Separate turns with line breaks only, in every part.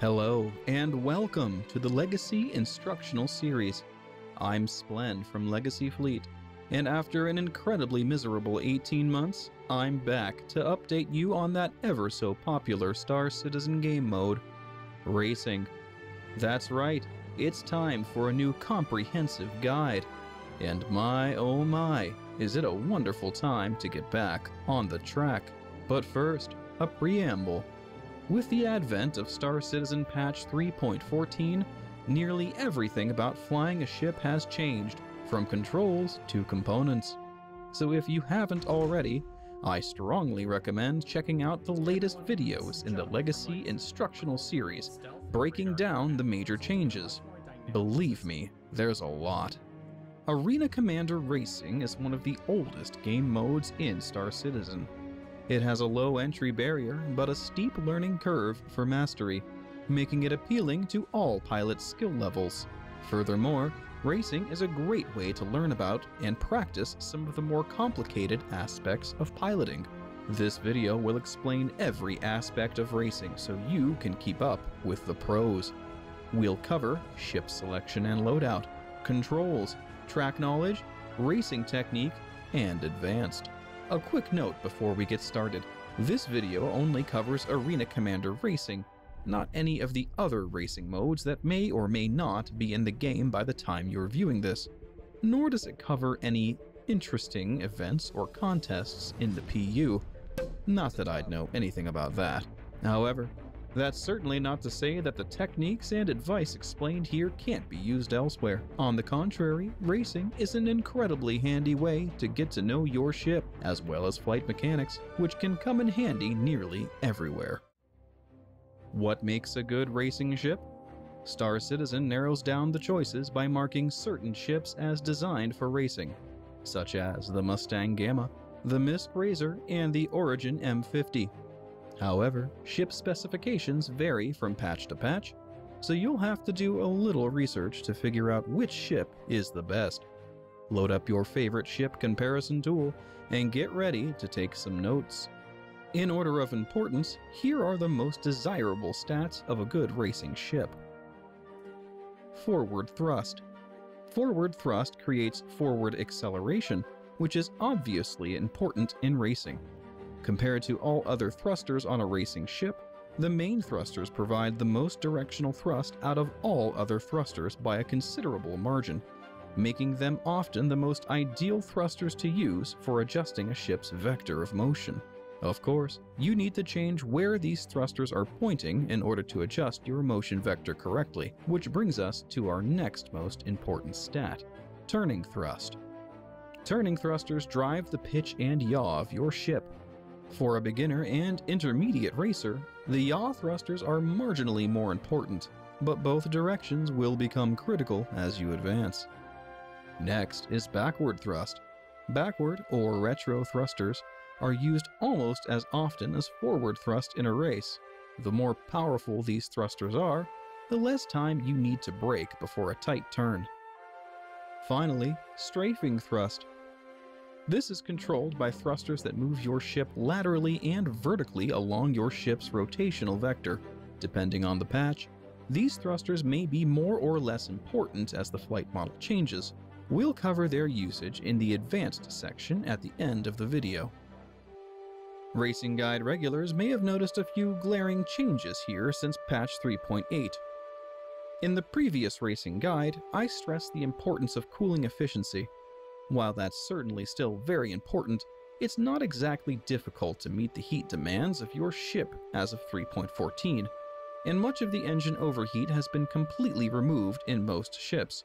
Hello, and welcome to the Legacy Instructional Series. I'm Splen from Legacy Fleet, and after an incredibly miserable 18 months, I'm back to update you on that ever so popular Star Citizen game mode Racing. That's right, it's time for a new comprehensive guide. And my oh my, is it a wonderful time to get back on the track. But first, a preamble. With the advent of Star Citizen Patch 3.14, nearly everything about flying a ship has changed, from controls to components. So if you haven't already, I strongly recommend checking out the latest videos in the Legacy Instructional Series, breaking down the major changes. Believe me, there's a lot. Arena Commander Racing is one of the oldest game modes in Star Citizen. It has a low entry barrier, but a steep learning curve for mastery, making it appealing to all pilot skill levels. Furthermore, racing is a great way to learn about and practice some of the more complicated aspects of piloting. This video will explain every aspect of racing so you can keep up with the pros. We'll cover ship selection and loadout, controls, track knowledge, racing technique, and advanced. A quick note before we get started. This video only covers Arena Commander Racing, not any of the other racing modes that may or may not be in the game by the time you're viewing this. Nor does it cover any interesting events or contests in the PU. Not that I'd know anything about that. However, that's certainly not to say that the techniques and advice explained here can't be used elsewhere. On the contrary, racing is an incredibly handy way to get to know your ship, as well as flight mechanics, which can come in handy nearly everywhere. What makes a good racing ship? Star Citizen narrows down the choices by marking certain ships as designed for racing, such as the Mustang Gamma, the MISC Razor, and the Origin M50. However, ship specifications vary from patch to patch, so you'll have to do a little research to figure out which ship is the best. Load up your favorite ship comparison tool and get ready to take some notes. In order of importance, here are the most desirable stats of a good racing ship. Forward thrust. Forward thrust creates forward acceleration, which is obviously important in racing. Compared to all other thrusters on a racing ship, the main thrusters provide the most directional thrust out of all other thrusters by a considerable margin, making them often the most ideal thrusters to use for adjusting a ship's vector of motion. Of course, you need to change where these thrusters are pointing in order to adjust your motion vector correctly, which brings us to our next most important stat, turning thrust. Turning thrusters drive the pitch and yaw of your ship, for a beginner and intermediate racer, the yaw thrusters are marginally more important, but both directions will become critical as you advance. Next is backward thrust. Backward or retro thrusters are used almost as often as forward thrust in a race. The more powerful these thrusters are, the less time you need to brake before a tight turn. Finally, strafing thrust this is controlled by thrusters that move your ship laterally and vertically along your ship's rotational vector. Depending on the patch, these thrusters may be more or less important as the flight model changes. We'll cover their usage in the advanced section at the end of the video. Racing Guide regulars may have noticed a few glaring changes here since patch 3.8. In the previous Racing Guide, I stressed the importance of cooling efficiency while that's certainly still very important, it's not exactly difficult to meet the heat demands of your ship as of 3.14, and much of the engine overheat has been completely removed in most ships.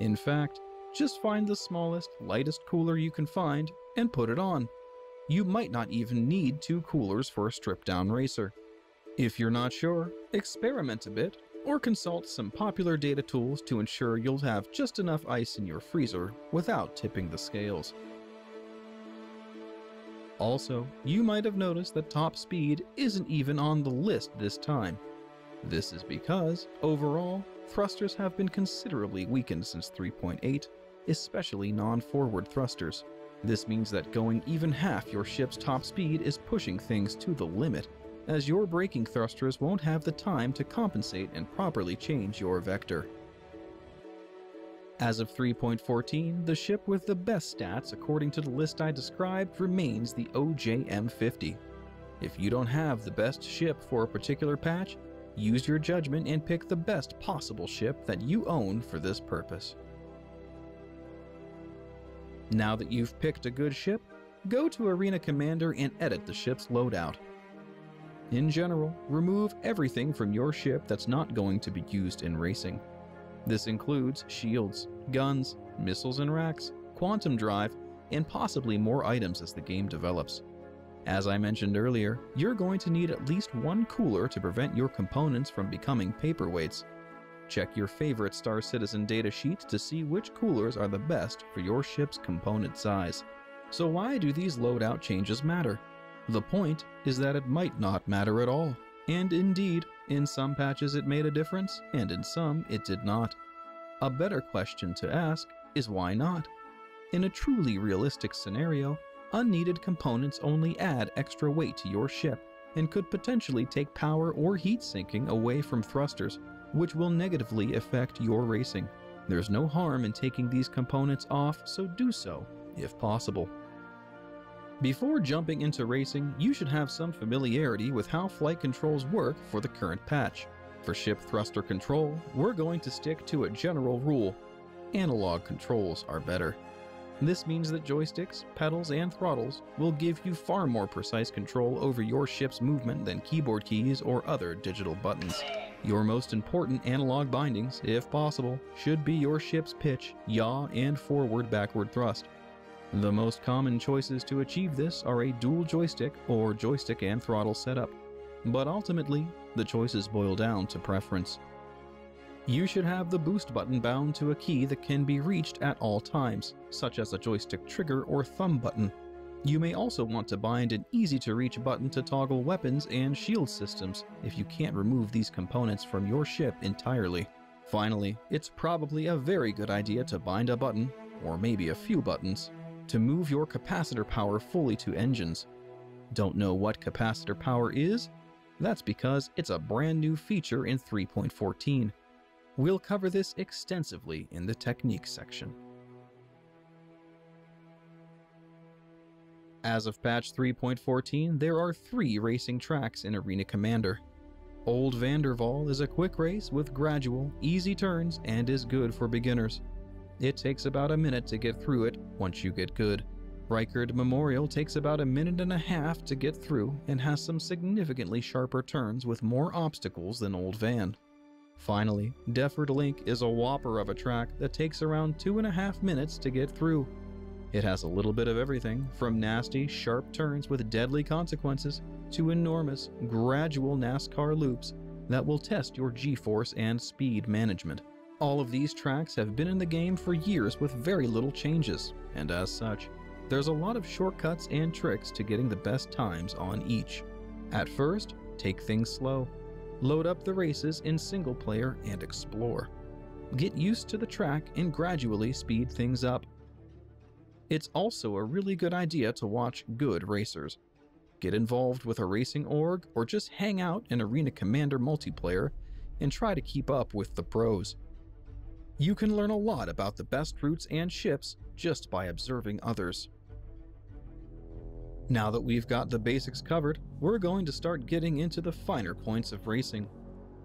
In fact, just find the smallest, lightest cooler you can find and put it on. You might not even need two coolers for a stripped down racer. If you're not sure, experiment a bit or consult some popular data tools to ensure you'll have just enough ice in your freezer without tipping the scales. Also, you might have noticed that top speed isn't even on the list this time. This is because, overall, thrusters have been considerably weakened since 3.8, especially non-forward thrusters. This means that going even half your ship's top speed is pushing things to the limit, as your braking thrusters won't have the time to compensate and properly change your vector. As of 3.14, the ship with the best stats according to the list I described remains the OJM50. If you don't have the best ship for a particular patch, use your judgment and pick the best possible ship that you own for this purpose. Now that you've picked a good ship, go to Arena Commander and edit the ship's loadout. In general, remove everything from your ship that's not going to be used in racing. This includes shields, guns, missiles and racks, quantum drive, and possibly more items as the game develops. As I mentioned earlier, you're going to need at least one cooler to prevent your components from becoming paperweights. Check your favorite Star Citizen data datasheet to see which coolers are the best for your ship's component size. So why do these loadout changes matter? The point is that it might not matter at all. And indeed, in some patches it made a difference, and in some it did not. A better question to ask is why not? In a truly realistic scenario, unneeded components only add extra weight to your ship and could potentially take power or heat sinking away from thrusters, which will negatively affect your racing. There's no harm in taking these components off, so do so, if possible. Before jumping into racing, you should have some familiarity with how flight controls work for the current patch. For ship thruster control, we're going to stick to a general rule. Analog controls are better. This means that joysticks, pedals, and throttles will give you far more precise control over your ship's movement than keyboard keys or other digital buttons. Your most important analog bindings, if possible, should be your ship's pitch, yaw, and forward-backward thrust. The most common choices to achieve this are a dual joystick or joystick and throttle setup, but ultimately, the choices boil down to preference. You should have the boost button bound to a key that can be reached at all times, such as a joystick trigger or thumb button. You may also want to bind an easy-to-reach button to toggle weapons and shield systems if you can't remove these components from your ship entirely. Finally, it's probably a very good idea to bind a button, or maybe a few buttons, to move your capacitor power fully to engines. Don't know what capacitor power is? That's because it's a brand new feature in 3.14. We'll cover this extensively in the technique section. As of patch 3.14, there are three racing tracks in Arena Commander. Old Vanderval is a quick race with gradual, easy turns and is good for beginners. It takes about a minute to get through it once you get good. Rikkord Memorial takes about a minute and a half to get through and has some significantly sharper turns with more obstacles than Old Van. Finally, Defford Link is a whopper of a track that takes around two and a half minutes to get through. It has a little bit of everything, from nasty, sharp turns with deadly consequences to enormous, gradual NASCAR loops that will test your g-force and speed management. All of these tracks have been in the game for years with very little changes, and as such, there's a lot of shortcuts and tricks to getting the best times on each. At first, take things slow load up the races in single player and explore. Get used to the track and gradually speed things up. It's also a really good idea to watch good racers. Get involved with a racing org or just hang out in Arena Commander multiplayer and try to keep up with the pros. You can learn a lot about the best routes and ships just by observing others. Now that we've got the basics covered, we're going to start getting into the finer points of racing.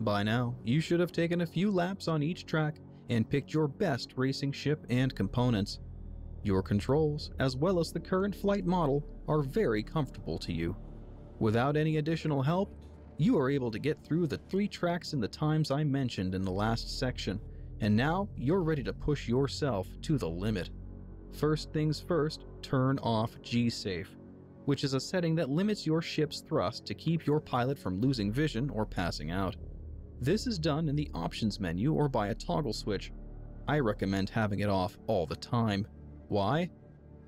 By now, you should have taken a few laps on each track and picked your best racing ship and components. Your controls, as well as the current flight model, are very comfortable to you. Without any additional help, you are able to get through the three tracks in the times I mentioned in the last section, and now you're ready to push yourself to the limit. First things first, turn off G-Safe which is a setting that limits your ship's thrust to keep your pilot from losing vision or passing out. This is done in the options menu or by a toggle switch. I recommend having it off all the time. Why?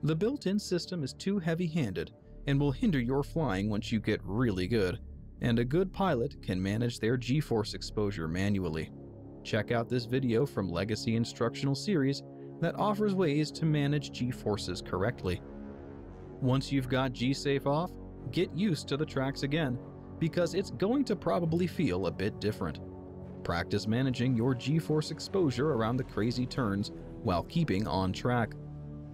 The built-in system is too heavy-handed and will hinder your flying once you get really good, and a good pilot can manage their g-force exposure manually. Check out this video from Legacy Instructional Series that offers ways to manage g-forces correctly. Once you've got G-Safe off, get used to the tracks again, because it's going to probably feel a bit different. Practice managing your g-force exposure around the crazy turns while keeping on track.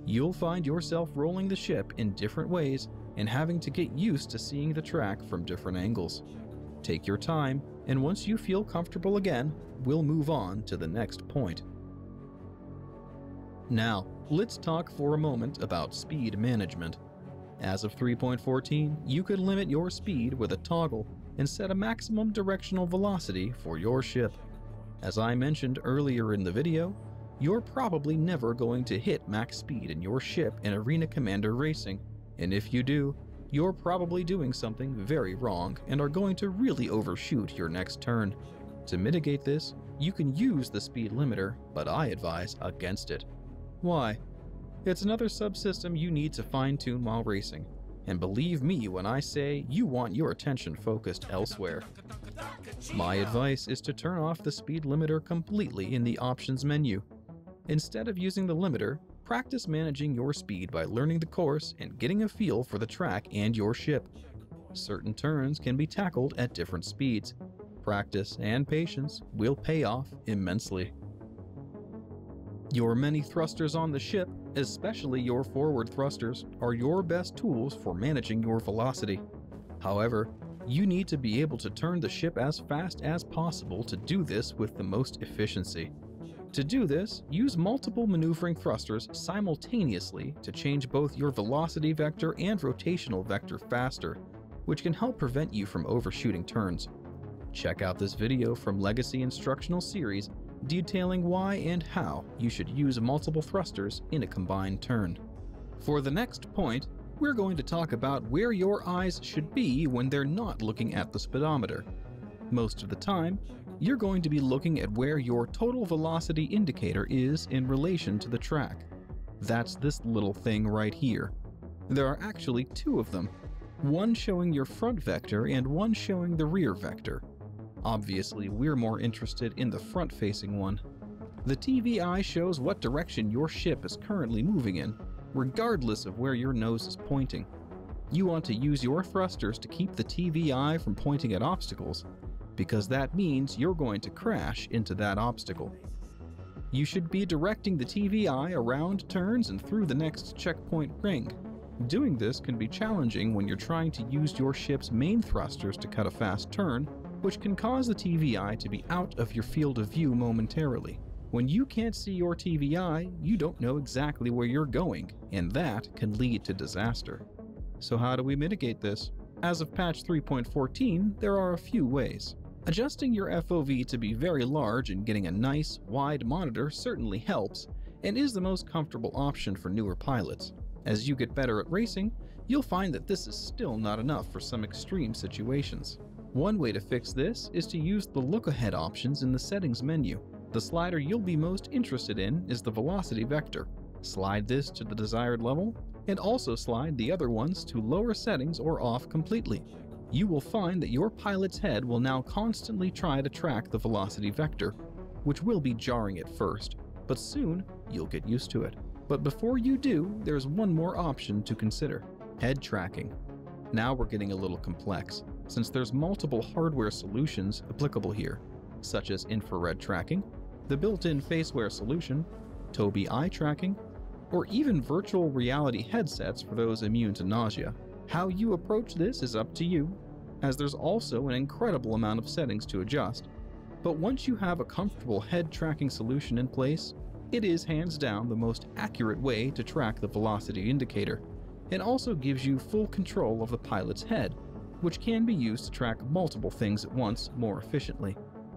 You'll find yourself rolling the ship in different ways and having to get used to seeing the track from different angles. Take your time, and once you feel comfortable again, we'll move on to the next point. Now, let's talk for a moment about speed management. As of 3.14, you could limit your speed with a toggle and set a maximum directional velocity for your ship. As I mentioned earlier in the video, you're probably never going to hit max speed in your ship in Arena Commander Racing, and if you do, you're probably doing something very wrong and are going to really overshoot your next turn. To mitigate this, you can use the speed limiter, but I advise against it. Why? It's another subsystem you need to fine tune while racing. And believe me when I say you want your attention focused elsewhere. My advice is to turn off the speed limiter completely in the options menu. Instead of using the limiter, practice managing your speed by learning the course and getting a feel for the track and your ship. Certain turns can be tackled at different speeds. Practice and patience will pay off immensely. Your many thrusters on the ship, especially your forward thrusters, are your best tools for managing your velocity. However, you need to be able to turn the ship as fast as possible to do this with the most efficiency. To do this, use multiple maneuvering thrusters simultaneously to change both your velocity vector and rotational vector faster, which can help prevent you from overshooting turns. Check out this video from Legacy Instructional Series detailing why and how you should use multiple thrusters in a combined turn. For the next point, we're going to talk about where your eyes should be when they're not looking at the speedometer. Most of the time, you're going to be looking at where your total velocity indicator is in relation to the track. That's this little thing right here. There are actually two of them, one showing your front vector and one showing the rear vector. Obviously, we're more interested in the front-facing one. The TVI shows what direction your ship is currently moving in, regardless of where your nose is pointing. You want to use your thrusters to keep the TVI from pointing at obstacles, because that means you're going to crash into that obstacle. You should be directing the TVI around turns and through the next checkpoint ring. Doing this can be challenging when you're trying to use your ship's main thrusters to cut a fast turn which can cause the TVI to be out of your field of view momentarily. When you can't see your TVI, you don't know exactly where you're going, and that can lead to disaster. So how do we mitigate this? As of patch 3.14, there are a few ways. Adjusting your FOV to be very large and getting a nice, wide monitor certainly helps, and is the most comfortable option for newer pilots. As you get better at racing, you'll find that this is still not enough for some extreme situations. One way to fix this is to use the look ahead options in the settings menu. The slider you'll be most interested in is the velocity vector. Slide this to the desired level, and also slide the other ones to lower settings or off completely. You will find that your pilot's head will now constantly try to track the velocity vector, which will be jarring at first, but soon you'll get used to it. But before you do, there's one more option to consider head tracking. Now we're getting a little complex since there's multiple hardware solutions applicable here, such as infrared tracking, the built-in faceware solution, Tobii eye tracking, or even virtual reality headsets for those immune to nausea. How you approach this is up to you, as there's also an incredible amount of settings to adjust. But once you have a comfortable head tracking solution in place, it is hands down the most accurate way to track the velocity indicator, and also gives you full control of the pilot's head which can be used to track multiple things at once more efficiently.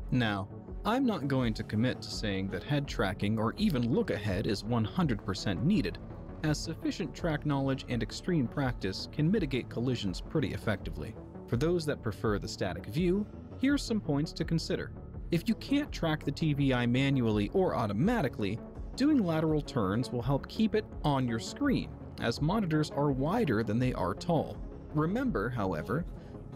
Now, I'm not going to commit to saying that head tracking or even look ahead is 100% needed, as sufficient track knowledge and extreme practice can mitigate collisions pretty effectively. For those that prefer the static view, here's some points to consider. If you can't track the TVI manually or automatically, doing lateral turns will help keep it on your screen, as monitors are wider than they are tall. Remember, however,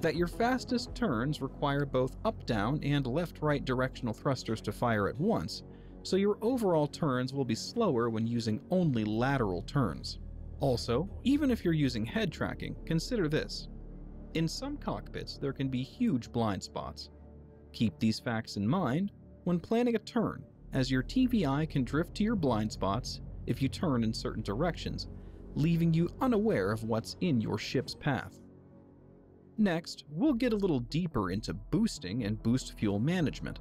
that your fastest turns require both up-down and left-right directional thrusters to fire at once, so your overall turns will be slower when using only lateral turns. Also, even if you're using head tracking, consider this. In some cockpits, there can be huge blind spots. Keep these facts in mind when planning a turn, as your TVI can drift to your blind spots if you turn in certain directions, leaving you unaware of what's in your ship's path. Next, we'll get a little deeper into boosting and boost fuel management.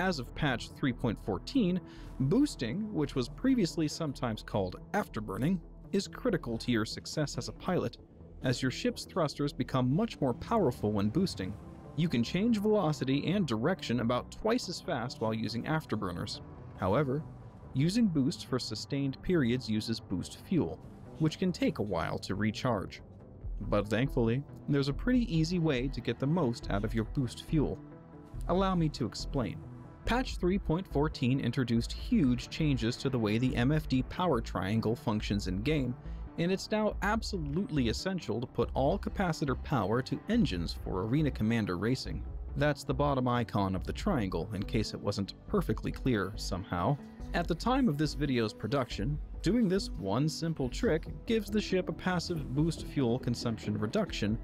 As of patch 3.14, boosting, which was previously sometimes called afterburning, is critical to your success as a pilot, as your ship's thrusters become much more powerful when boosting. You can change velocity and direction about twice as fast while using afterburners. However, using boost for sustained periods uses boost fuel, which can take a while to recharge. But thankfully, there's a pretty easy way to get the most out of your boost fuel. Allow me to explain. Patch 3.14 introduced huge changes to the way the MFD power triangle functions in game, and it's now absolutely essential to put all capacitor power to engines for Arena Commander racing. That's the bottom icon of the triangle, in case it wasn't perfectly clear somehow. At the time of this video's production, doing this one simple trick gives the ship a passive boost fuel consumption reduction,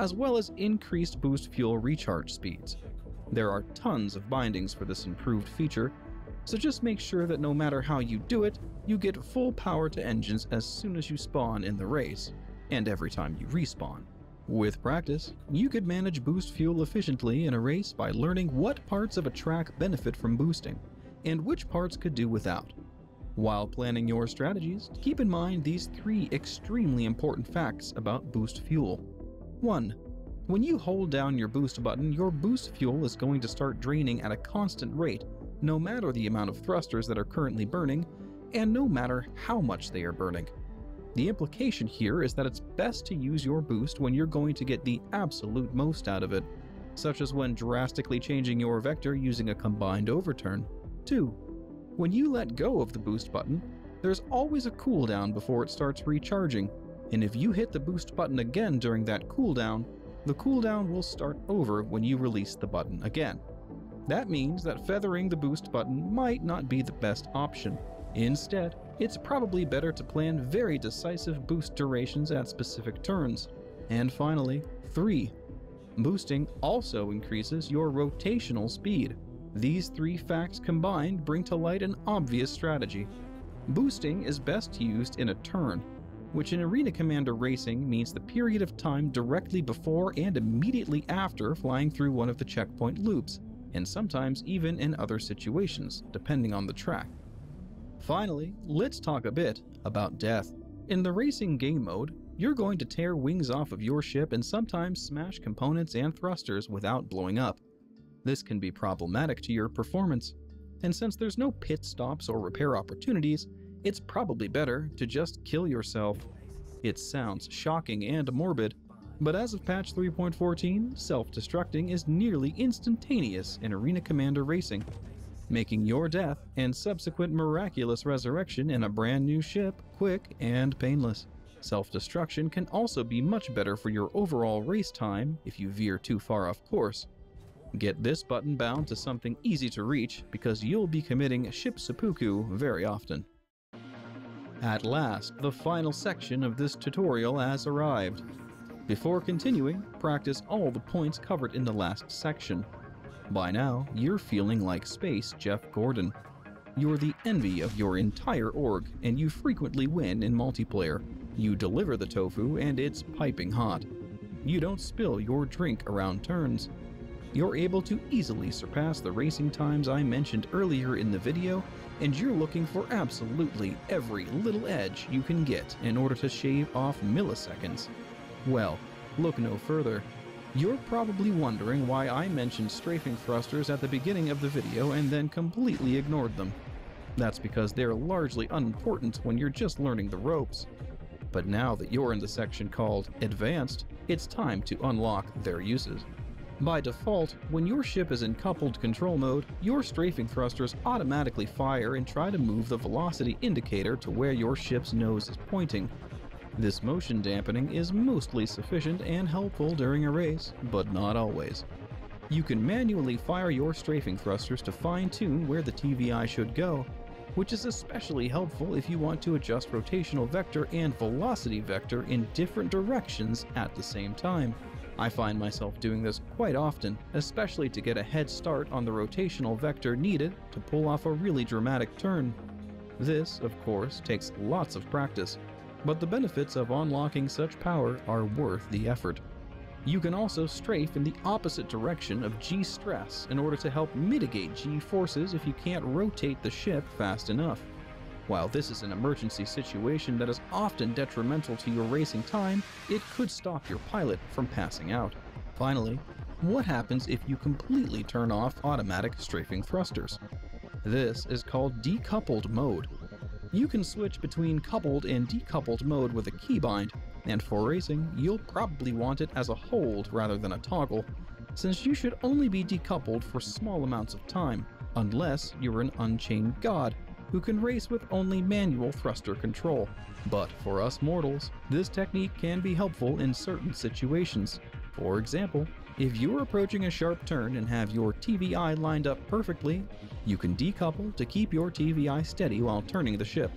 as well as increased boost fuel recharge speeds. There are tons of bindings for this improved feature, so just make sure that no matter how you do it, you get full power to engines as soon as you spawn in the race, and every time you respawn. With practice, you could manage boost fuel efficiently in a race by learning what parts of a track benefit from boosting, and which parts could do without. While planning your strategies, keep in mind these three extremely important facts about boost fuel. 1. When you hold down your boost button, your boost fuel is going to start draining at a constant rate, no matter the amount of thrusters that are currently burning, and no matter how much they are burning. The implication here is that it's best to use your boost when you're going to get the absolute most out of it, such as when drastically changing your vector using a combined overturn. 2. When you let go of the boost button, there's always a cooldown before it starts recharging, and if you hit the boost button again during that cooldown, the cooldown will start over when you release the button again. That means that feathering the boost button might not be the best option. Instead, it's probably better to plan very decisive boost durations at specific turns. And finally, 3. Boosting also increases your rotational speed. These three facts combined bring to light an obvious strategy. Boosting is best used in a turn, which in Arena Commander Racing means the period of time directly before and immediately after flying through one of the checkpoint loops, and sometimes even in other situations, depending on the track. Finally, let's talk a bit about death. In the racing game mode, you're going to tear wings off of your ship and sometimes smash components and thrusters without blowing up. This can be problematic to your performance, and since there's no pit stops or repair opportunities, it's probably better to just kill yourself. It sounds shocking and morbid, but as of patch 3.14, self-destructing is nearly instantaneous in Arena Commander Racing, making your death and subsequent miraculous resurrection in a brand new ship quick and painless. Self-destruction can also be much better for your overall race time if you veer too far off course. Get this button bound to something easy to reach because you'll be committing ship seppuku very often. At last, the final section of this tutorial has arrived. Before continuing, practice all the points covered in the last section. By now, you're feeling like Space Jeff Gordon. You're the envy of your entire org, and you frequently win in multiplayer. You deliver the tofu, and it's piping hot. You don't spill your drink around turns. You're able to easily surpass the racing times I mentioned earlier in the video, and you're looking for absolutely every little edge you can get in order to shave off milliseconds. Well, look no further. You're probably wondering why I mentioned strafing thrusters at the beginning of the video and then completely ignored them. That's because they're largely unimportant when you're just learning the ropes. But now that you're in the section called Advanced, it's time to unlock their uses. By default, when your ship is in coupled control mode, your strafing thrusters automatically fire and try to move the velocity indicator to where your ship's nose is pointing. This motion dampening is mostly sufficient and helpful during a race, but not always. You can manually fire your strafing thrusters to fine-tune where the TVI should go, which is especially helpful if you want to adjust rotational vector and velocity vector in different directions at the same time. I find myself doing this quite often, especially to get a head start on the rotational vector needed to pull off a really dramatic turn. This, of course, takes lots of practice, but the benefits of unlocking such power are worth the effort. You can also strafe in the opposite direction of G stress in order to help mitigate G forces if you can't rotate the ship fast enough. While this is an emergency situation that is often detrimental to your racing time, it could stop your pilot from passing out. Finally, what happens if you completely turn off automatic strafing thrusters? This is called decoupled mode. You can switch between coupled and decoupled mode with a keybind, and for racing, you'll probably want it as a hold rather than a toggle, since you should only be decoupled for small amounts of time, unless you're an unchained god who can race with only manual thruster control. But for us mortals, this technique can be helpful in certain situations. For example, if you're approaching a sharp turn and have your TVI lined up perfectly, you can decouple to keep your TVI steady while turning the ship.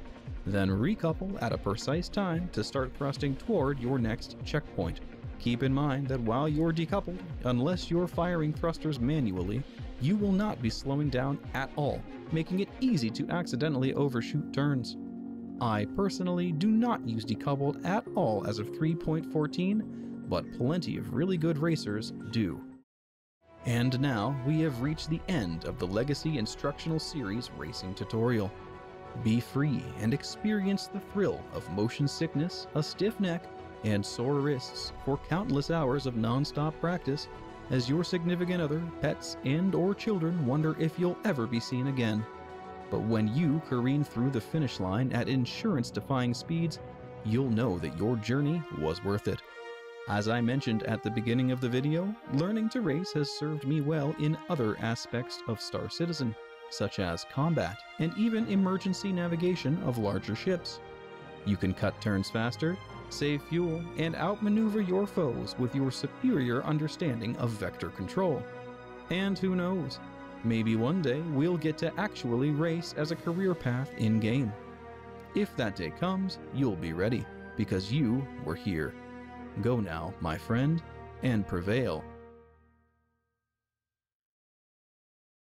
Then recouple at a precise time to start thrusting toward your next checkpoint. Keep in mind that while you're decoupled, unless you're firing thrusters manually, you will not be slowing down at all, making it easy to accidentally overshoot turns. I personally do not use decoupled at all as of 3.14, but plenty of really good racers do. And now we have reached the end of the Legacy Instructional Series racing tutorial. Be free and experience the thrill of motion sickness, a stiff neck, and sore wrists for countless hours of non-stop practice as your significant other, pets, and or children wonder if you'll ever be seen again. But when you careen through the finish line at insurance-defying speeds, you'll know that your journey was worth it. As I mentioned at the beginning of the video, learning to race has served me well in other aspects of Star Citizen, such as combat and even emergency navigation of larger ships. You can cut turns faster, save fuel, and outmaneuver your foes with your superior understanding of vector control. And who knows, maybe one day we'll get to actually race as a career path in game. If that day comes, you'll be ready, because you were here. Go now, my friend, and prevail.